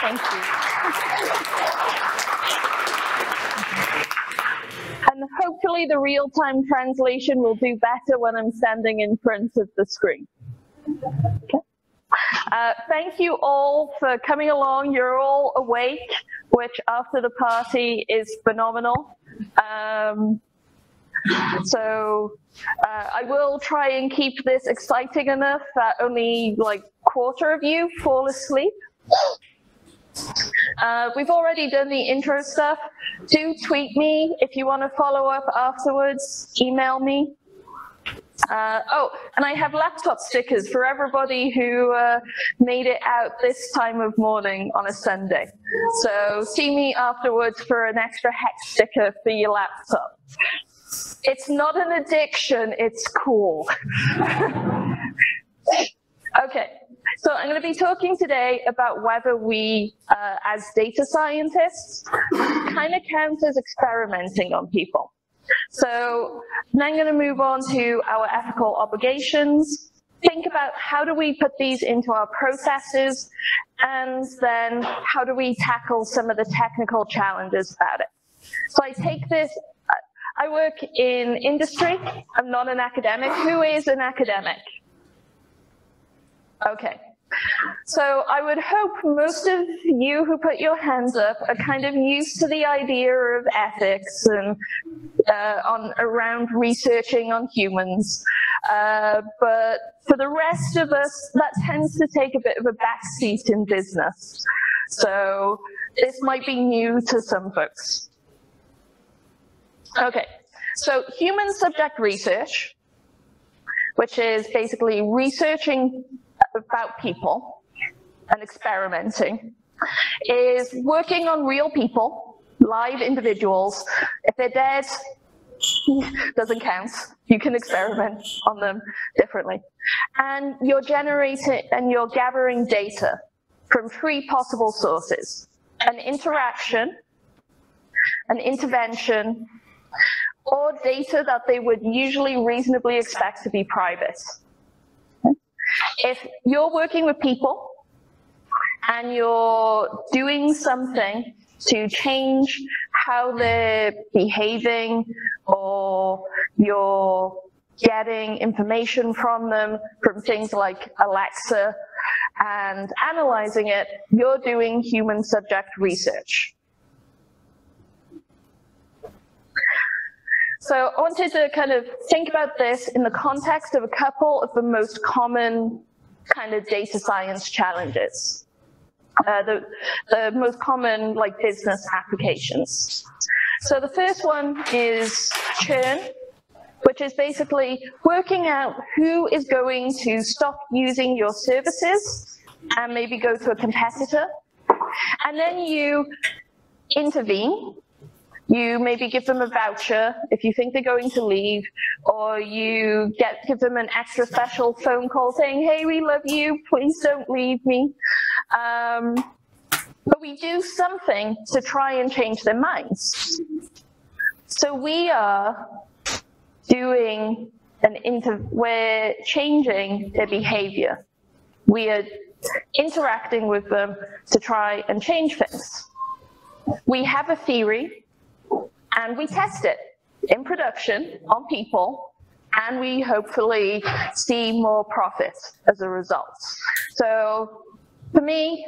Thank you. And hopefully the real-time translation will do better when I'm standing in front of the screen. Okay. Uh, thank you all for coming along. You're all awake, which after the party is phenomenal. Um, so uh, I will try and keep this exciting enough that only like quarter of you fall asleep. Uh, we've already done the intro stuff. Do tweet me if you want to follow up afterwards. Email me. Uh, oh, and I have laptop stickers for everybody who uh, made it out this time of morning on a Sunday. So see me afterwards for an extra hex sticker for your laptop. It's not an addiction, it's cool. okay, so I'm going to be talking today about whether we, uh, as data scientists, kind of count as experimenting on people. So then I'm going to move on to our ethical obligations, think about how do we put these into our processes, and then how do we tackle some of the technical challenges about it. So I take this, I work in industry, I'm not an academic. Who is an academic? Okay. So I would hope most of you who put your hands up are kind of used to the idea of ethics and uh, on around researching on humans. Uh, but for the rest of us, that tends to take a bit of a backseat in business. So this might be new to some folks. Okay, so human subject research, which is basically researching about people and experimenting is working on real people, live individuals. If they're dead, doesn't count. You can experiment on them differently. And you're generating and you're gathering data from three possible sources. An interaction, an intervention, or data that they would usually reasonably expect to be private. If you're working with people and you're doing something to change how they're behaving or you're getting information from them from things like Alexa and analyzing it, you're doing human subject research. So I wanted to kind of think about this in the context of a couple of the most common kind of data science challenges. Uh, the, the most common like business applications. So the first one is churn, which is basically working out who is going to stop using your services and maybe go to a competitor. And then you intervene you maybe give them a voucher if you think they're going to leave, or you get give them an extra special phone call saying, "Hey, we love you. Please don't leave me." Um, but we do something to try and change their minds. So we are doing an inter. We're changing their behavior. We are interacting with them to try and change things. We have a theory and we test it in production on people and we hopefully see more profit as a result. So for me,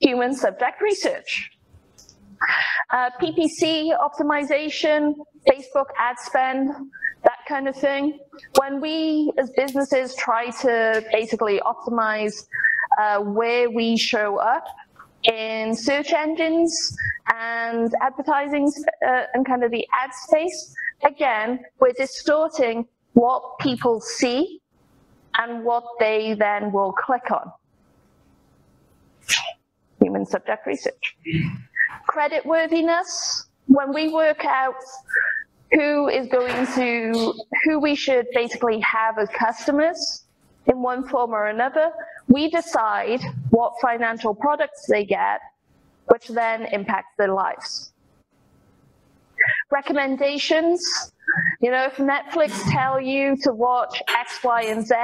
human subject research. Uh, PPC optimization, Facebook ad spend, that kind of thing. When we as businesses try to basically optimize uh, where we show up in search engines and advertising uh, and kind of the ad space, again, we're distorting what people see and what they then will click on. Human subject research. Credit worthiness, when we work out who is going to, who we should basically have as customers in one form or another, we decide what financial products they get which then impacts their lives. Recommendations, you know, if Netflix tell you to watch X, Y, and Z,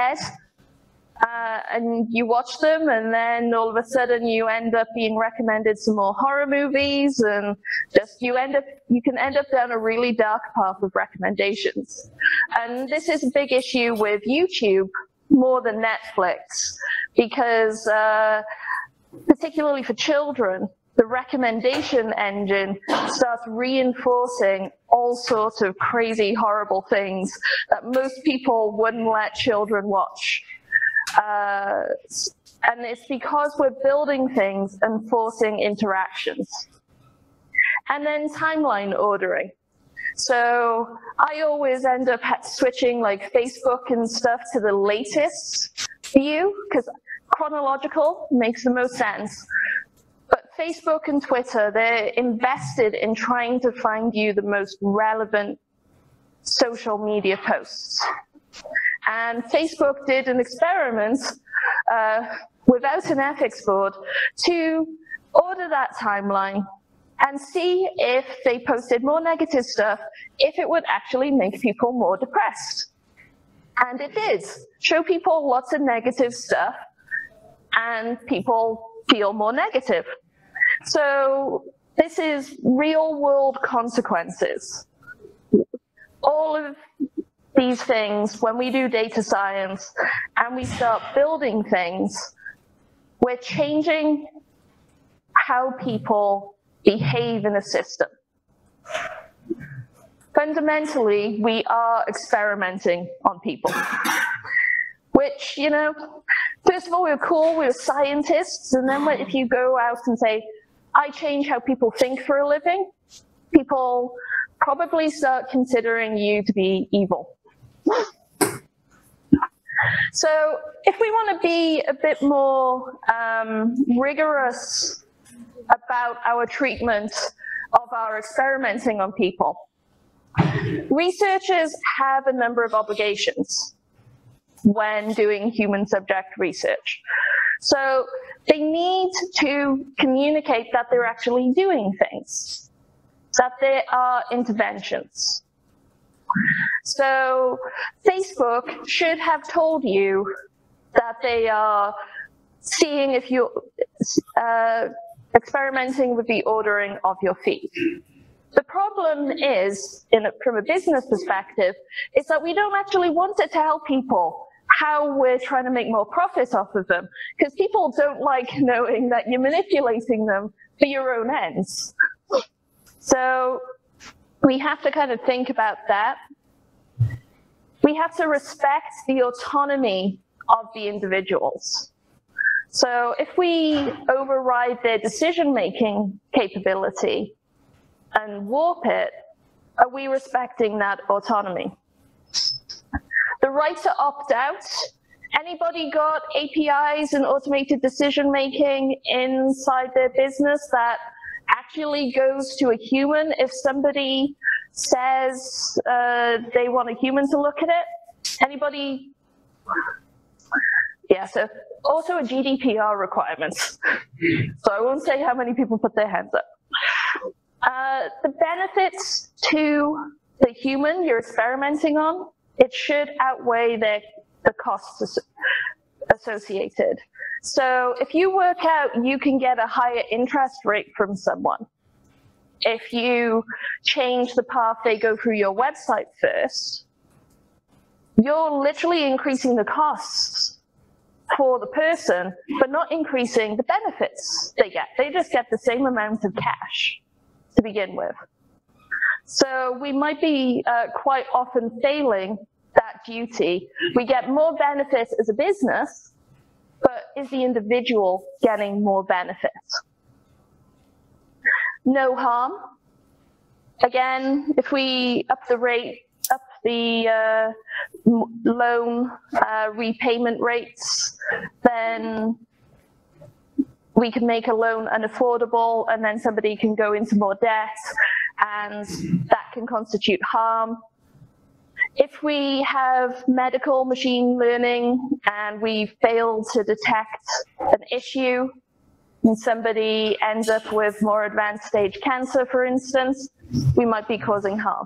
uh, and you watch them, and then all of a sudden you end up being recommended some more horror movies, and just you end up you can end up down a really dark path of recommendations. And this is a big issue with YouTube more than Netflix, because uh, particularly for children, the recommendation engine starts reinforcing all sorts of crazy, horrible things that most people wouldn't let children watch. Uh, and it's because we're building things and forcing interactions. And then timeline ordering. So I always end up switching like Facebook and stuff to the latest view because chronological makes the most sense. Facebook and Twitter, they're invested in trying to find you the most relevant social media posts. And Facebook did an experiment uh, without an ethics board to order that timeline and see if they posted more negative stuff, if it would actually make people more depressed. And it did. Show people lots of negative stuff, and people feel more negative. So this is real world consequences. All of these things, when we do data science and we start building things, we're changing how people behave in a system. Fundamentally, we are experimenting on people, which, you know, first of all, we were cool, we were scientists, and then if you go out and say, I change how people think for a living, people probably start considering you to be evil. So if we want to be a bit more um, rigorous about our treatment of our experimenting on people, researchers have a number of obligations when doing human subject research. So they need to communicate that they're actually doing things, that there are interventions. So Facebook should have told you that they are seeing if you're uh, experimenting with the ordering of your feed. The problem is, a, from a business perspective, is that we don't actually want it to help people how we're trying to make more profit off of them, because people don't like knowing that you're manipulating them for your own ends. So we have to kind of think about that. We have to respect the autonomy of the individuals. So if we override their decision-making capability and warp it, are we respecting that autonomy? The right to opt out. Anybody got APIs and automated decision-making inside their business that actually goes to a human if somebody says uh, they want a human to look at it? Anybody? Yeah, so also a GDPR requirement. so I won't say how many people put their hands up. Uh, the benefits to the human you're experimenting on, it should outweigh the, the costs associated. So if you work out you can get a higher interest rate from someone, if you change the path they go through your website first, you're literally increasing the costs for the person, but not increasing the benefits they get. They just get the same amount of cash to begin with. So we might be uh, quite often failing that duty. We get more benefits as a business, but is the individual getting more benefits? No harm. Again, if we up the rate, up the uh, loan uh, repayment rates, then we can make a loan unaffordable and then somebody can go into more debt and that can constitute harm. If we have medical machine learning and we fail to detect an issue, and somebody ends up with more advanced stage cancer, for instance, we might be causing harm.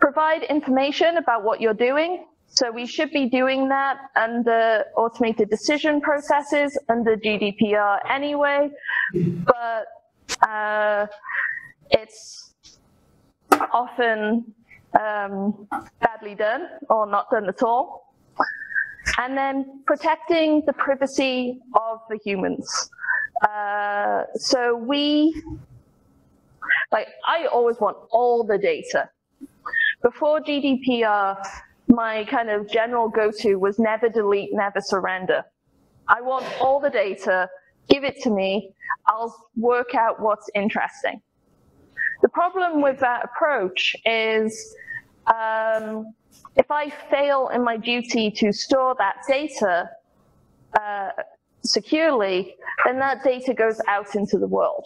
Provide information about what you're doing. So we should be doing that under automated decision processes under GDPR anyway, but uh, it's often um, badly done or not done at all. And then protecting the privacy of the humans. Uh, so we, like, I always want all the data. Before GDPR, my kind of general go-to was never delete, never surrender. I want all the data, give it to me, I'll work out what's interesting. The problem with that approach is um, if I fail in my duty to store that data uh, securely, then that data goes out into the world.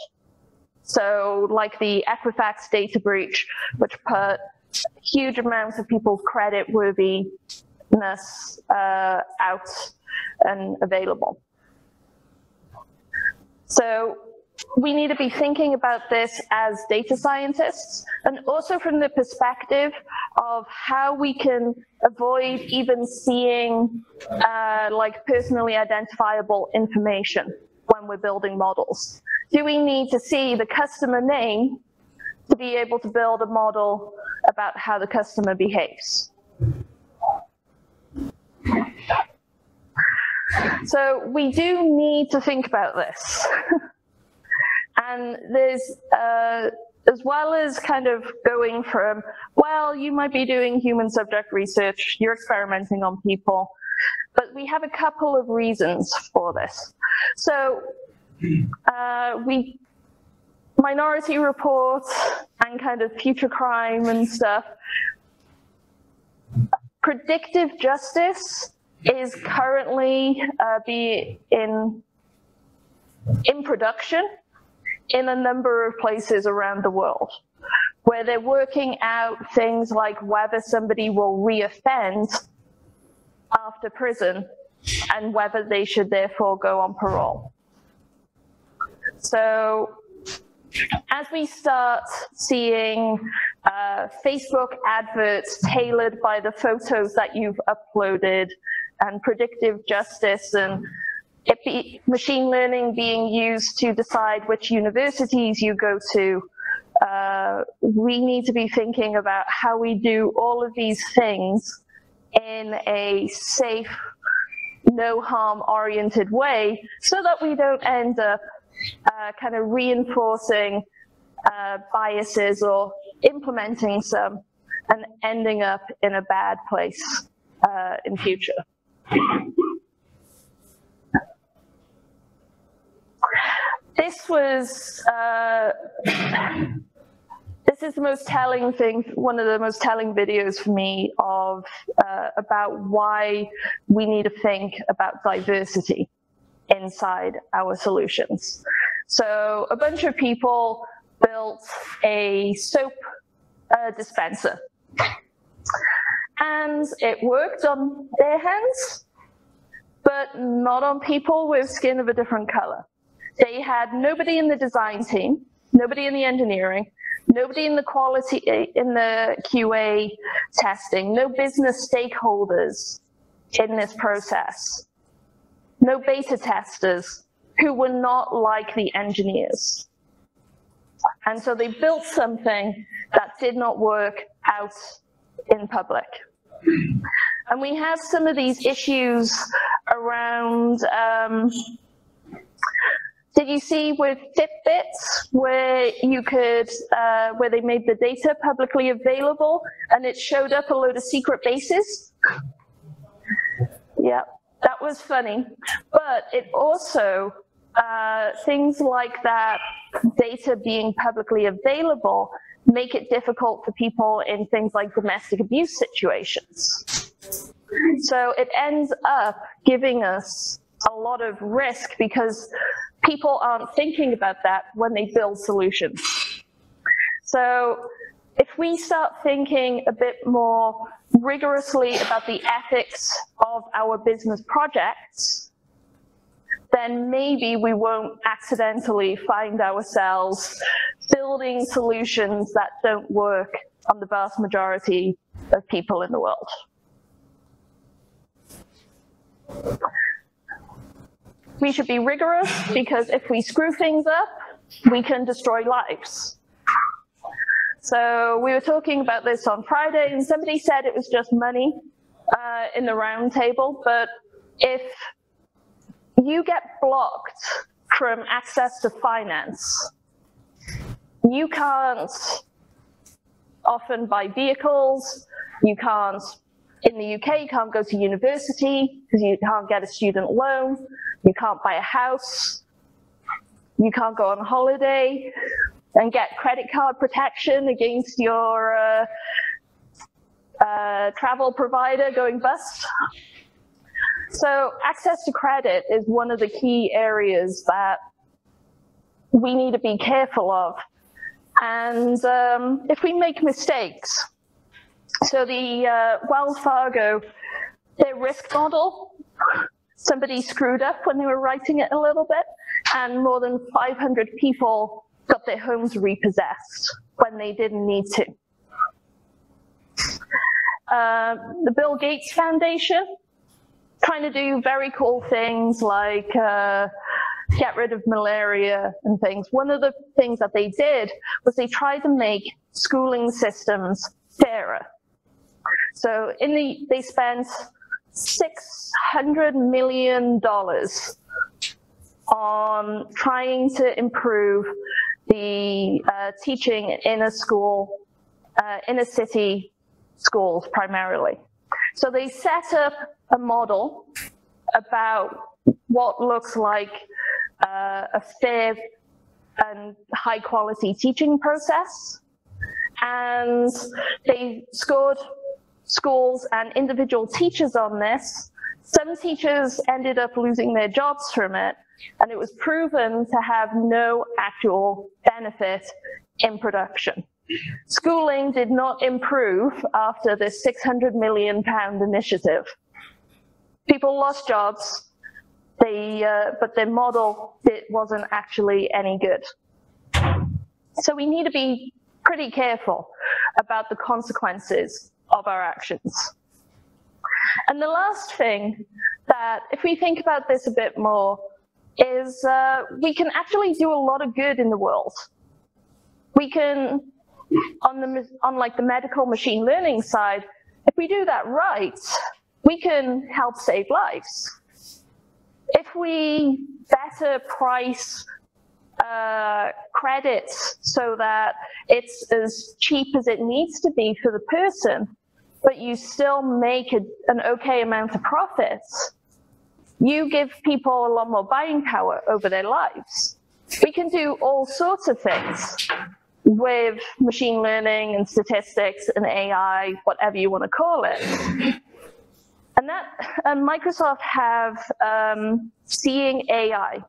So like the Equifax data breach, which put huge amounts of people's credit worthiness uh, out and available. So we need to be thinking about this as data scientists and also from the perspective of how we can avoid even seeing uh, like personally identifiable information when we're building models. Do we need to see the customer name to be able to build a model about how the customer behaves? So we do need to think about this. And there's, uh, as well as kind of going from, well, you might be doing human subject research, you're experimenting on people, but we have a couple of reasons for this. So uh, we, Minority Report and kind of future crime and stuff, predictive justice is currently uh, be in in production in a number of places around the world where they're working out things like whether somebody will reoffend after prison and whether they should therefore go on parole. So as we start seeing uh, Facebook adverts tailored by the photos that you've uploaded and predictive justice and machine learning being used to decide which universities you go to, uh, we need to be thinking about how we do all of these things in a safe, no harm oriented way so that we don't end up uh, kind of reinforcing uh, biases or implementing some and ending up in a bad place uh, in future. This was uh, this is the most telling thing, one of the most telling videos for me of uh, about why we need to think about diversity inside our solutions. So a bunch of people built a soap uh, dispenser. And it worked on their hands, but not on people with skin of a different color. They had nobody in the design team, nobody in the engineering, nobody in the quality, in the QA testing, no business stakeholders in this process, no beta testers who were not like the engineers. And so they built something that did not work out in public. And we have some of these issues around um, did you see with Fitbits where you could, uh, where they made the data publicly available and it showed up a load of secret bases? Yeah, that was funny. But it also, uh, things like that data being publicly available make it difficult for people in things like domestic abuse situations. So it ends up giving us a lot of risk because people aren't thinking about that when they build solutions. So if we start thinking a bit more rigorously about the ethics of our business projects, then maybe we won't accidentally find ourselves building solutions that don't work on the vast majority of people in the world. We should be rigorous because if we screw things up, we can destroy lives. So we were talking about this on Friday, and somebody said it was just money uh, in the round table, but if you get blocked from access to finance, you can't often buy vehicles, you can't, in the UK, you can't go to university because you can't get a student loan, you can't buy a house, you can't go on holiday, and get credit card protection against your uh, uh, travel provider going bust. So access to credit is one of the key areas that we need to be careful of. And um, if we make mistakes, so the uh, Wells Fargo, their risk model, somebody screwed up when they were writing it a little bit, and more than 500 people got their homes repossessed when they didn't need to. Uh, the Bill Gates Foundation, trying to do very cool things like uh, get rid of malaria and things. One of the things that they did was they tried to make schooling systems fairer. So in the, they spent $600 million on trying to improve the uh, teaching in a school, uh, in a city schools primarily. So they set up a model about what looks like uh, a fair and high quality teaching process. And they scored schools and individual teachers on this. Some teachers ended up losing their jobs from it, and it was proven to have no actual benefit in production. Schooling did not improve after this 600 million pound initiative. People lost jobs, they, uh, but their model it wasn't actually any good. So we need to be pretty careful about the consequences of our actions. And the last thing that, if we think about this a bit more, is uh, we can actually do a lot of good in the world. We can, on the on like the medical machine learning side, if we do that right, we can help save lives. If we better price uh, credits so that it's as cheap as it needs to be for the person, but you still make a, an okay amount of profits, you give people a lot more buying power over their lives. We can do all sorts of things with machine learning and statistics and AI, whatever you want to call it. And that and Microsoft have um, Seeing AI.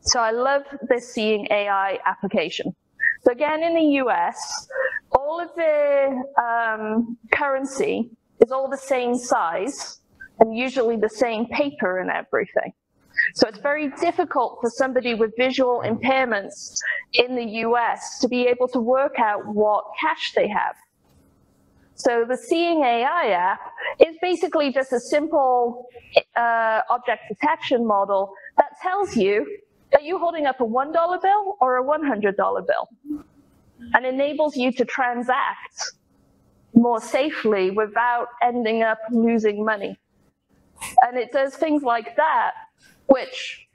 So I love this Seeing AI application. So again, in the US, all of the um, currency is all the same size, and usually the same paper and everything. So it's very difficult for somebody with visual impairments in the US to be able to work out what cash they have. So the Seeing AI app is basically just a simple uh, object detection model that tells you are you holding up a $1 bill or a $100 bill? And enables you to transact more safely without ending up losing money. And it does things like that, which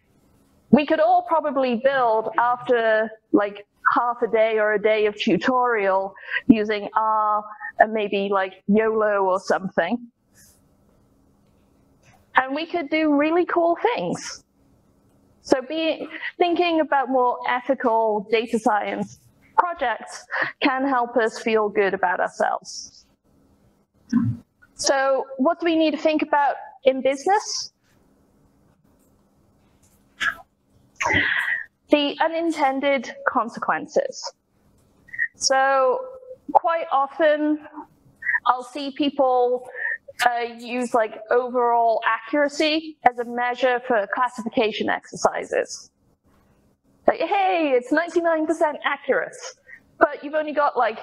we could all probably build after like half a day or a day of tutorial using R and maybe like YOLO or something. And we could do really cool things. So be, thinking about more ethical data science projects can help us feel good about ourselves. So what do we need to think about in business? The unintended consequences. So quite often I'll see people uh, use like overall accuracy as a measure for classification exercises. Like, hey, it's 99% accurate, but you've only got like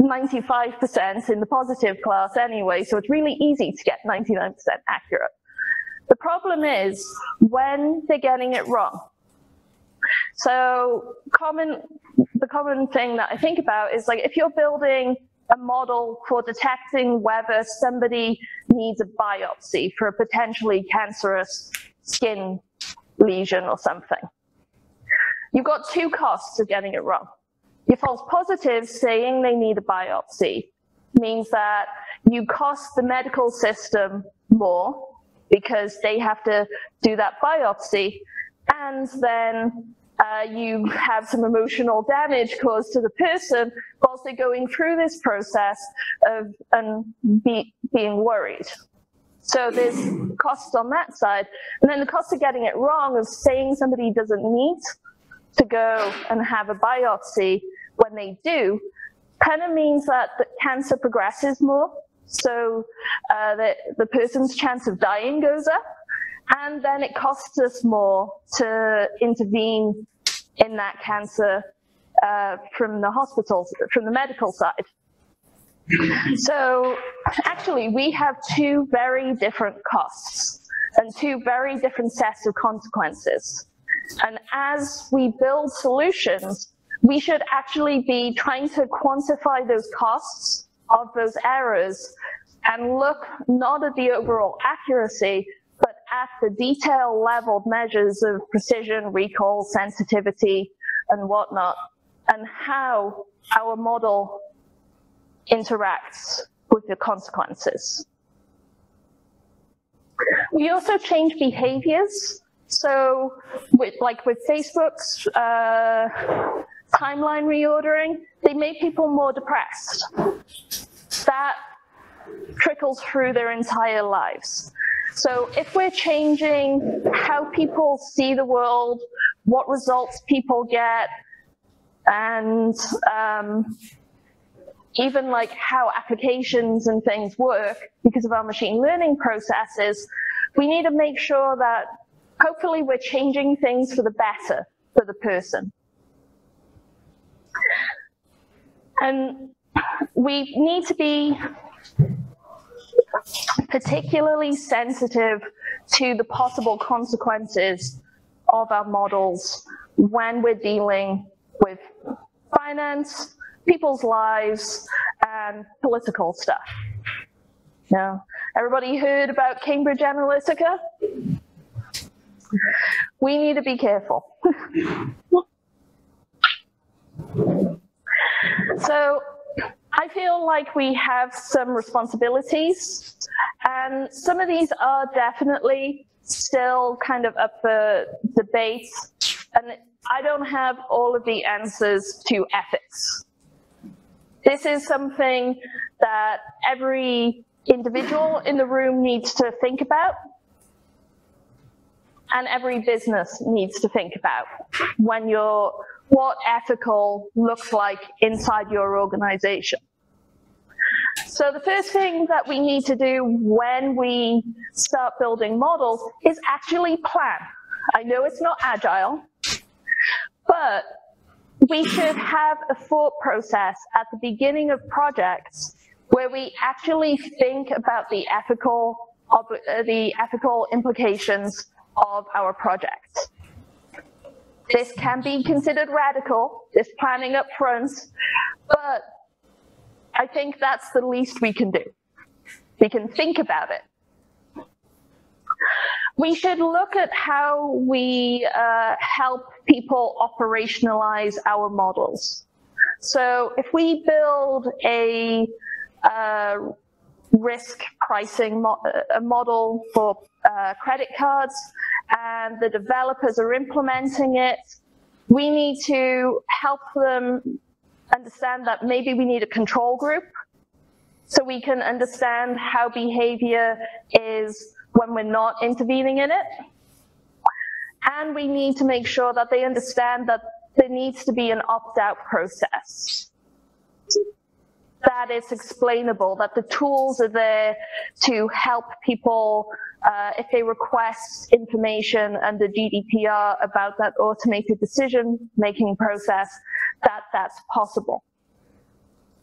95% in the positive class anyway, so it's really easy to get 99% accurate. The problem is when they're getting it wrong. So common, the common thing that I think about is like if you're building a model for detecting whether somebody needs a biopsy for a potentially cancerous skin lesion or something. You've got two costs of getting it wrong. Your false positive saying they need a biopsy means that you cost the medical system more because they have to do that biopsy and then uh, you have some emotional damage caused to the person whilst they're going through this process of um, be, being worried. So there's costs on that side. And then the cost of getting it wrong of saying somebody doesn't need to go and have a biopsy when they do kind of means that the cancer progresses more. So uh, the, the person's chance of dying goes up. And then it costs us more to intervene in that cancer uh, from the hospitals, from the medical side. So actually, we have two very different costs and two very different sets of consequences. And as we build solutions, we should actually be trying to quantify those costs of those errors and look not at the overall accuracy, but at the detail level measures of precision, recall, sensitivity, and whatnot, and how our model interacts with the consequences. We also change behaviors. So with, like with Facebook's uh, timeline reordering, they made people more depressed. That trickles through their entire lives. So if we're changing how people see the world, what results people get, and um, even like how applications and things work because of our machine learning processes, we need to make sure that hopefully we're changing things for the better for the person. And we need to be particularly sensitive to the possible consequences of our models when we're dealing with finance, people's lives, and political stuff. Now, everybody heard about Cambridge Analytica? We need to be careful. so I feel like we have some responsibilities, and some of these are definitely still kind of up for debate, and I don't have all of the answers to ethics. This is something that every individual in the room needs to think about, and every business needs to think about when you're what ethical looks like inside your organization. So the first thing that we need to do when we start building models is actually plan. I know it's not agile, but we should have a thought process at the beginning of projects where we actually think about the ethical, uh, the ethical implications of our project. This can be considered radical, this planning up front, but I think that's the least we can do. We can think about it. We should look at how we uh, help people operationalize our models. So if we build a uh, risk pricing mo a model for uh, credit cards and the developers are implementing it, we need to help them understand that maybe we need a control group so we can understand how behavior is when we're not intervening in it. And we need to make sure that they understand that there needs to be an opt-out process. That is explainable, that the tools are there to help people uh, if they request information under GDPR about that automated decision-making process, that that's possible.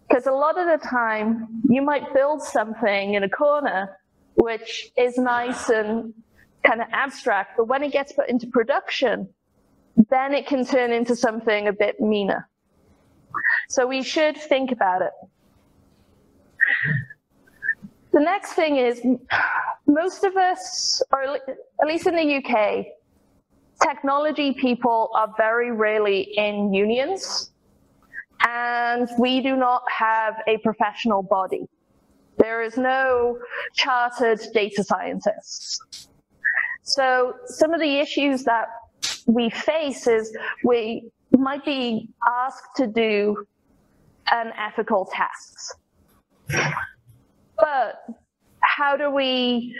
Because a lot of the time, you might build something in a corner which is nice and kind of abstract, but when it gets put into production, then it can turn into something a bit meaner. So we should think about it. The next thing is most of us, or at least in the UK, technology people are very rarely in unions, and we do not have a professional body. There is no chartered data scientists. So some of the issues that we face is we might be asked to do unethical tasks. But how do we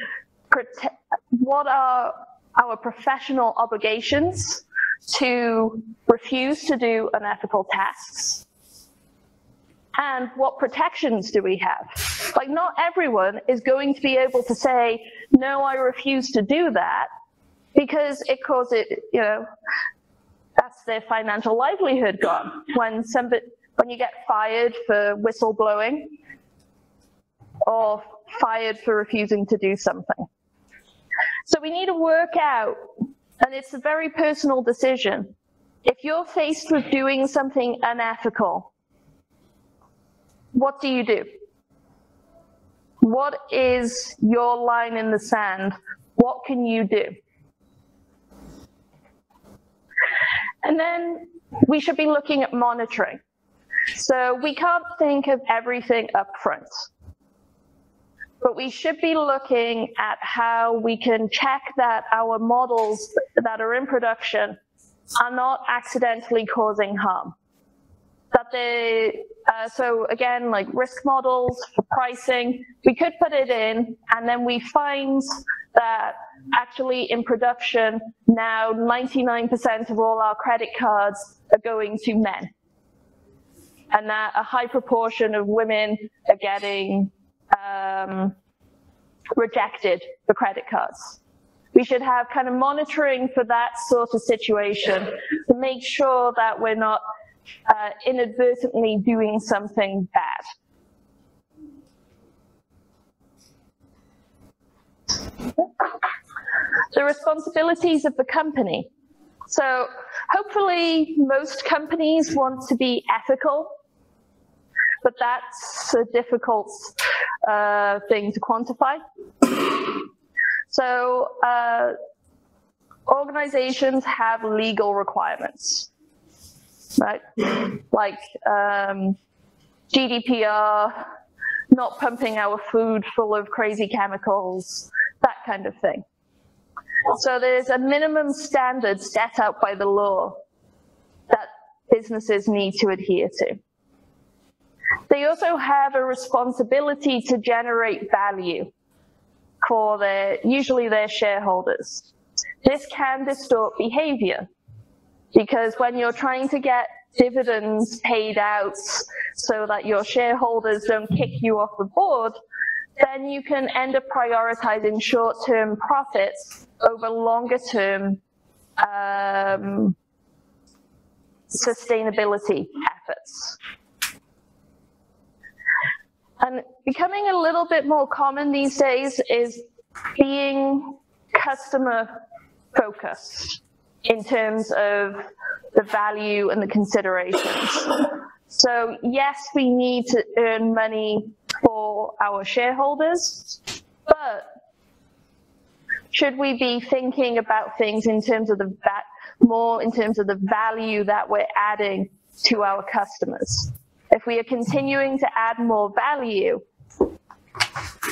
protect, what are our professional obligations to refuse to do unethical tasks? And what protections do we have? Like, not everyone is going to be able to say, no, I refuse to do that, because it causes, it. you know, that's their financial livelihood gone. When somebody, when you get fired for whistleblowing or fired for refusing to do something. So we need to work out, and it's a very personal decision. If you're faced with doing something unethical, what do you do? What is your line in the sand? What can you do? And then we should be looking at monitoring. So we can't think of everything up front. But we should be looking at how we can check that our models that are in production are not accidentally causing harm. That they, uh, so again, like risk models for pricing, we could put it in and then we find that actually in production now 99% of all our credit cards are going to men and that a high proportion of women are getting um, rejected for credit cards. We should have kind of monitoring for that sort of situation to make sure that we're not uh, inadvertently doing something bad. The responsibilities of the company. So hopefully most companies want to be ethical but that's a difficult uh, thing to quantify. So uh, organizations have legal requirements, right? Like um, GDPR, not pumping our food full of crazy chemicals, that kind of thing. So there's a minimum standard set out by the law that businesses need to adhere to. They also have a responsibility to generate value for their, usually their shareholders. This can distort behavior because when you're trying to get dividends paid out so that your shareholders don't kick you off the board, then you can end up prioritizing short-term profits over longer-term um, sustainability efforts. And becoming a little bit more common these days is being customer focused in terms of the value and the considerations. So yes, we need to earn money for our shareholders, but should we be thinking about things in terms of the more in terms of the value that we're adding to our customers? If we are continuing to add more value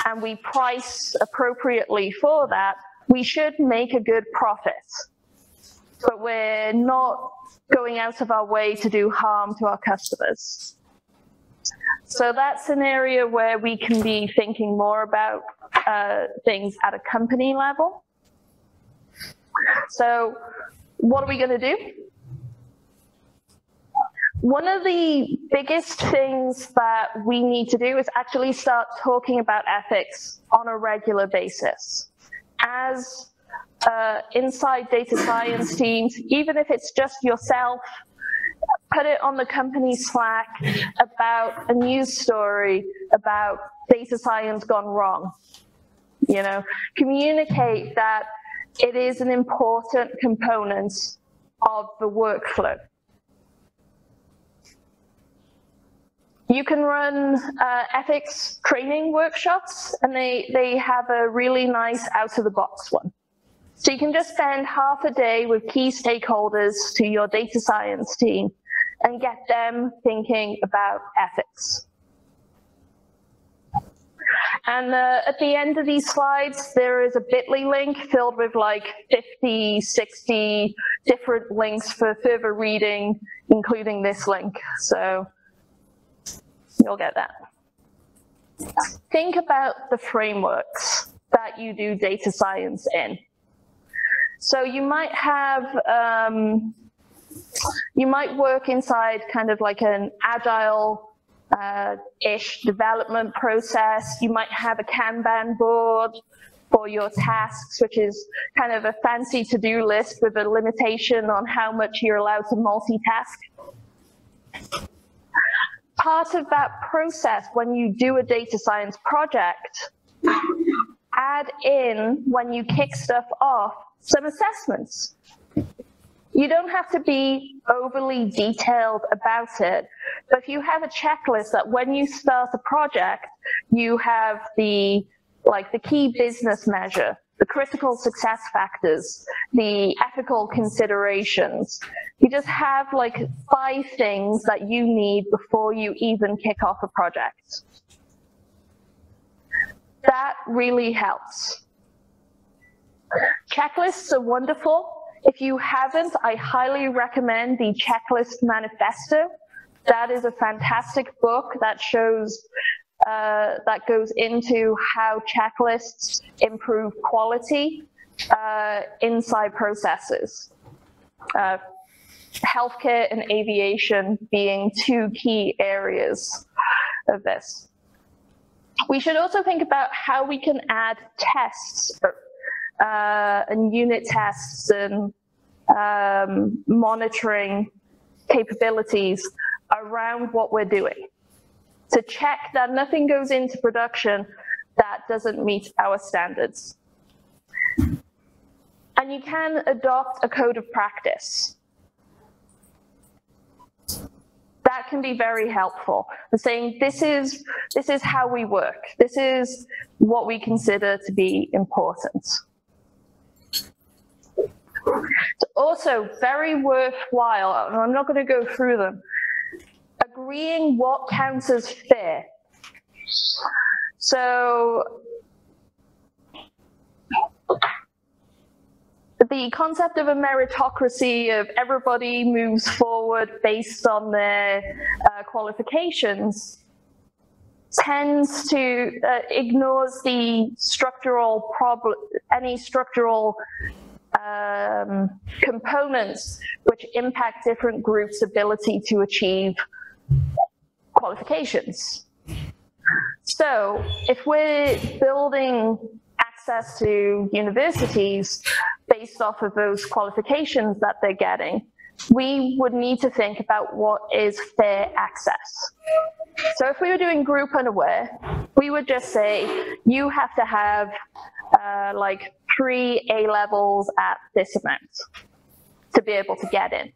and we price appropriately for that, we should make a good profit. But we're not going out of our way to do harm to our customers. So that's an area where we can be thinking more about uh, things at a company level. So what are we going to do? One of the biggest things that we need to do is actually start talking about ethics on a regular basis. As uh, inside data science teams, even if it's just yourself, put it on the company Slack about a news story about data science gone wrong. You know, communicate that it is an important component of the workflow. You can run uh, ethics training workshops, and they, they have a really nice out-of-the-box one. So you can just spend half a day with key stakeholders to your data science team and get them thinking about ethics. And uh, at the end of these slides, there is a bit.ly link filled with like 50, 60 different links for further reading, including this link. So you'll get that. Think about the frameworks that you do data science in. So you might have, um, you might work inside kind of like an agile uh, ish development process. You might have a Kanban board for your tasks, which is kind of a fancy to-do list with a limitation on how much you're allowed to multitask. Part of that process when you do a data science project, add in when you kick stuff off some assessments. You don't have to be overly detailed about it, but if you have a checklist that when you start a project, you have the like the key business measure, the critical success factors, the ethical considerations. You just have like five things that you need before you even kick off a project. That really helps. Checklists are wonderful. If you haven't, I highly recommend the Checklist Manifesto. That is a fantastic book that shows, uh, that goes into how checklists improve quality uh, inside processes. Uh, healthcare and aviation being two key areas of this. We should also think about how we can add tests uh, and unit tests and um, monitoring capabilities around what we're doing to check that nothing goes into production that doesn't meet our standards. And you can adopt a code of practice. That can be very helpful. And saying this is, this is how we work. This is what we consider to be important. It's also very worthwhile, I'm not going to go through them, agreeing what counts as fair. So the concept of a meritocracy of everybody moves forward based on their uh, qualifications tends to uh, ignores the structural problem any structural um, components which impact different groups' ability to achieve qualifications. So if we're building access to universities based off of those qualifications that they're getting, we would need to think about what is fair access. So if we were doing group unaware, we would just say you have to have uh, like three A levels at this amount to be able to get in.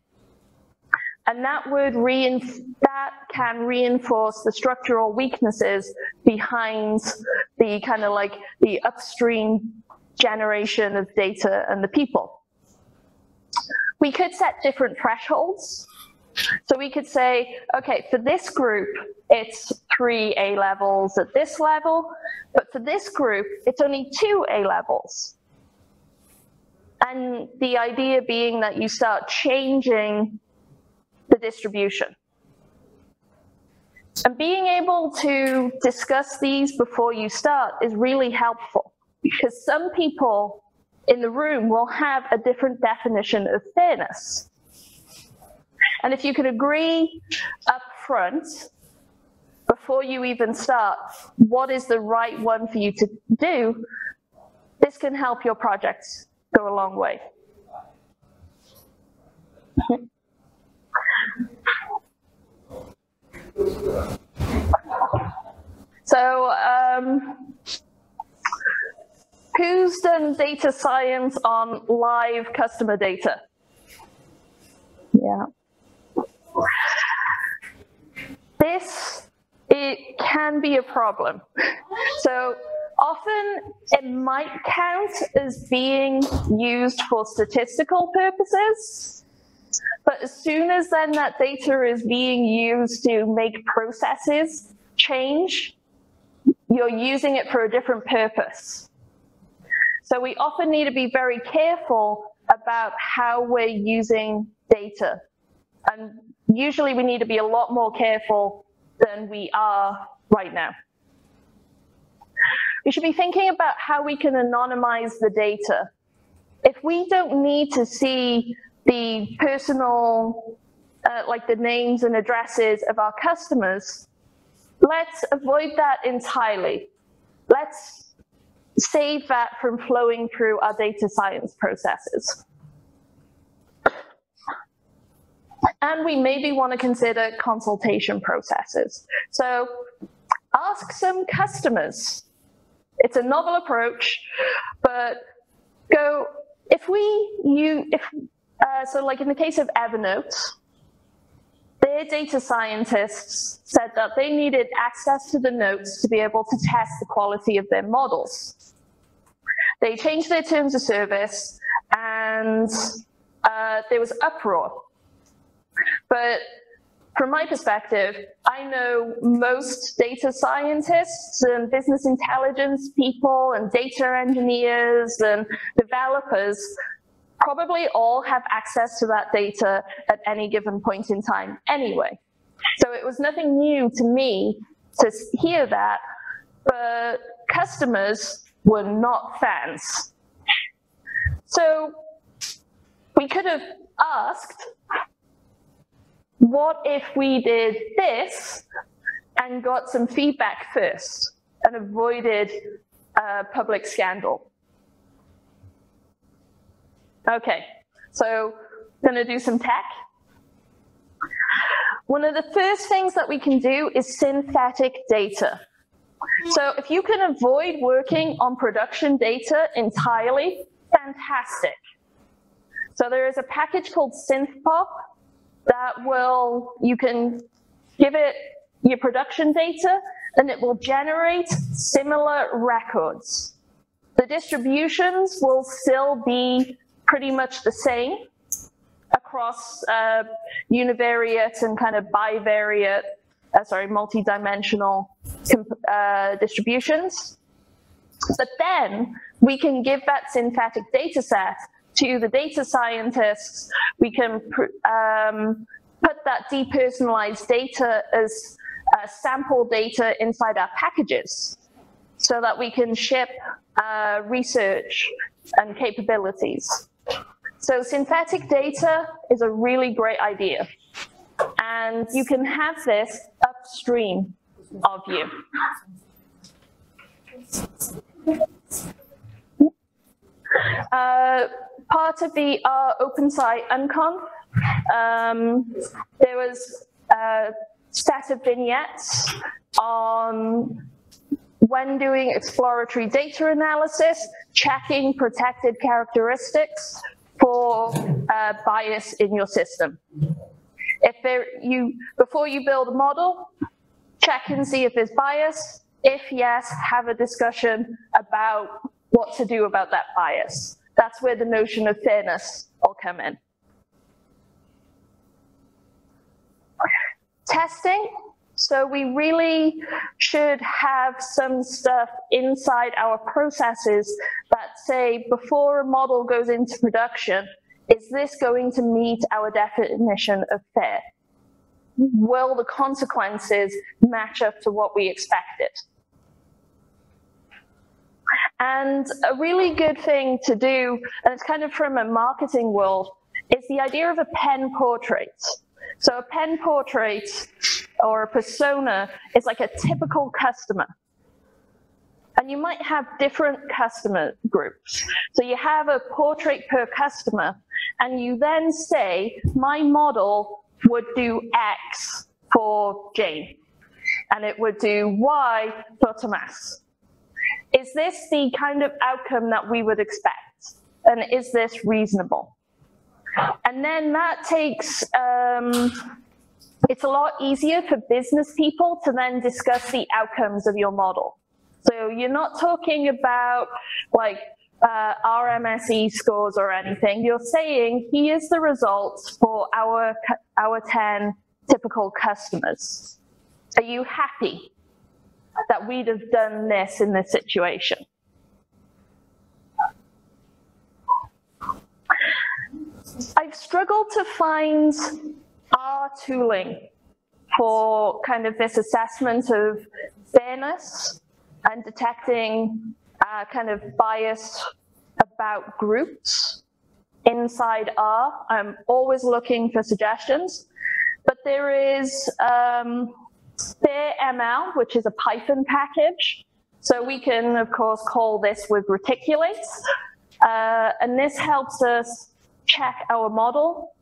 And that would that can reinforce the structural weaknesses behind the kind of like the upstream generation of data and the people. We could set different thresholds. So we could say, okay, for this group, it's three A levels at this level, but for this group, it's only two A levels. And the idea being that you start changing the distribution. And being able to discuss these before you start is really helpful because some people in the room will have a different definition of fairness. And if you can agree up front, before you even start, what is the right one for you to do, this can help your projects go a long way. So, um, who's done data science on live customer data? Yeah. This, it can be a problem. So often it might count as being used for statistical purposes, but as soon as then that data is being used to make processes change, you're using it for a different purpose. So we often need to be very careful about how we're using data. And usually we need to be a lot more careful than we are right now. We should be thinking about how we can anonymize the data. If we don't need to see the personal, uh, like the names and addresses of our customers, let's avoid that entirely. Let's save that from flowing through our data science processes. And we maybe want to consider consultation processes. So ask some customers. It's a novel approach, but go, if we, you, if, uh, so like in the case of Evernote, their data scientists said that they needed access to the notes to be able to test the quality of their models. They changed their terms of service and uh, there was uproar but from my perspective, I know most data scientists and business intelligence people and data engineers and developers probably all have access to that data at any given point in time anyway. So it was nothing new to me to hear that, but customers were not fans. So we could have asked what if we did this and got some feedback first and avoided uh, public scandal? Okay, so I'm gonna do some tech. One of the first things that we can do is synthetic data. So if you can avoid working on production data entirely, fantastic. So there is a package called SynthPop that will, you can give it your production data and it will generate similar records. The distributions will still be pretty much the same across uh, univariate and kind of bivariate, uh, sorry, multi-dimensional uh, distributions. But then we can give that synthetic data set to the data scientists, we can um, put that depersonalized data as uh, sample data inside our packages so that we can ship uh, research and capabilities. So synthetic data is a really great idea. And you can have this upstream of you. Uh, part of the uh, OpenSci Unconf, um, there was a set of vignettes on when doing exploratory data analysis, checking protected characteristics for uh, bias in your system. If there, you, before you build a model, check and see if there's bias. If yes, have a discussion about what to do about that bias. That's where the notion of fairness will come in. Testing. So we really should have some stuff inside our processes that say before a model goes into production, is this going to meet our definition of fair? Will the consequences match up to what we expected? And a really good thing to do, and it's kind of from a marketing world, is the idea of a pen portrait. So a pen portrait or a persona is like a typical customer. And you might have different customer groups. So you have a portrait per customer, and you then say, my model would do X for Jane. and it would do Y for Tomas. Is this the kind of outcome that we would expect? And is this reasonable? And then that takes, um, it's a lot easier for business people to then discuss the outcomes of your model. So you're not talking about like uh, RMSE scores or anything. You're saying here's the results for our, our 10 typical customers. Are you happy that we'd have done this in this situation? I've struggled to find R tooling for kind of this assessment of fairness and detecting uh, kind of bias about groups inside R. I'm always looking for suggestions, but there is um, FairML, which is a Python package. So we can, of course, call this with reticulates. Uh, and this helps us check our model.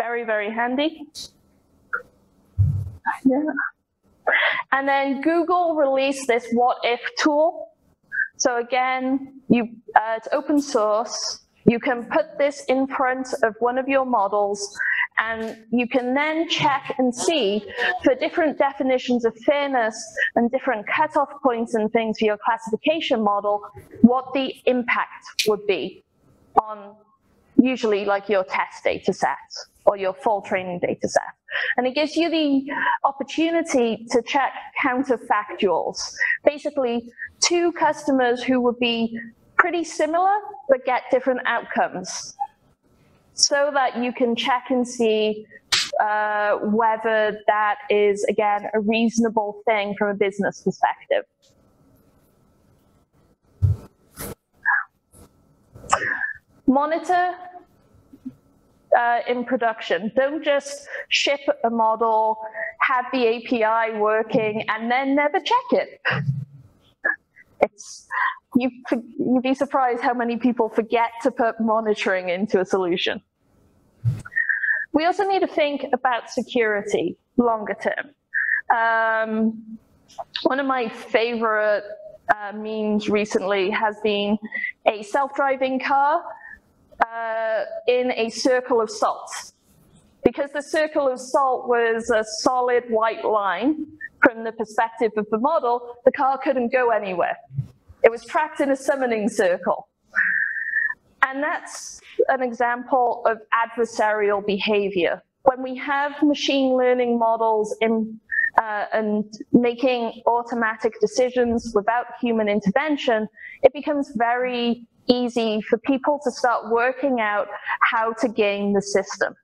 Very, very handy. Yeah. And then Google released this what if tool. So again, you, uh, it's open source. You can put this in front of one of your models and you can then check and see for different definitions of fairness and different cutoff points and things for your classification model, what the impact would be on usually like your test data set or your full training data set. And it gives you the opportunity to check counterfactuals. Basically, two customers who would be pretty similar but get different outcomes so that you can check and see uh, whether that is, again, a reasonable thing from a business perspective. Monitor uh, in production. Don't just ship a model, have the API working, and then never check it. It's you, you'd be surprised how many people forget to put monitoring into a solution. We also need to think about security longer term. Um, one of my favorite uh, memes recently has been a self-driving car uh, in a circle of salt. Because the circle of salt was a solid white line from the perspective of the model, the car couldn't go anywhere. It was trapped in a summoning circle. And that's an example of adversarial behavior. When we have machine learning models in, uh, and making automatic decisions without human intervention, it becomes very easy for people to start working out how to game the system.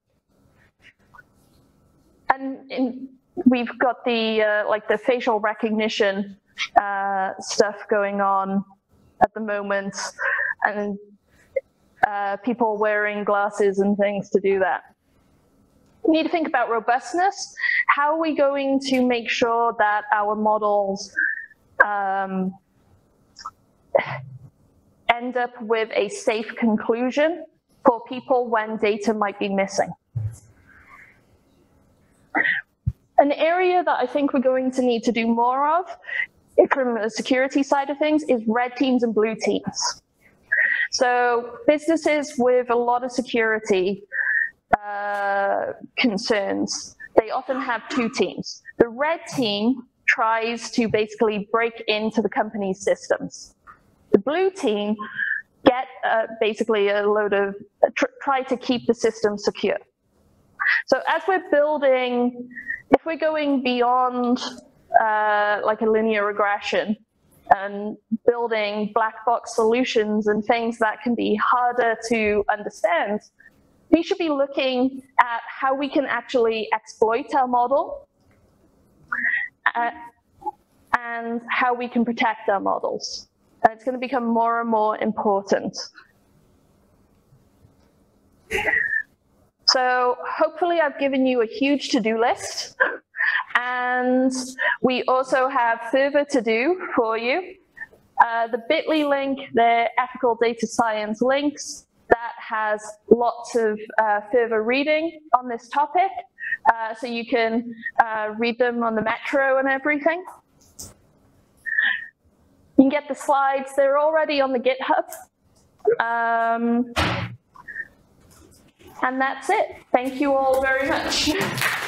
And in, we've got the uh, like the facial recognition uh, stuff going on at the moment, and uh, people wearing glasses and things to do that. We need to think about robustness. How are we going to make sure that our models um, end up with a safe conclusion for people when data might be missing? An area that I think we're going to need to do more of from the security side of things is red teams and blue teams. So businesses with a lot of security uh, concerns, they often have two teams. The red team tries to basically break into the company's systems. The blue team get uh, basically a load of, tr try to keep the system secure. So as we're building, if we're going beyond uh, like a linear regression, and building black box solutions and things that can be harder to understand, we should be looking at how we can actually exploit our model uh, and how we can protect our models. And it's going to become more and more important. So hopefully I've given you a huge to-do list. And we also have further to do for you. Uh, the bit.ly link, the ethical data science links, that has lots of uh, further reading on this topic. uh, so you can uh, read them on the metro and everything. You can get the slides, they're already on the GitHub. Um, and that's it. Thank you all very much.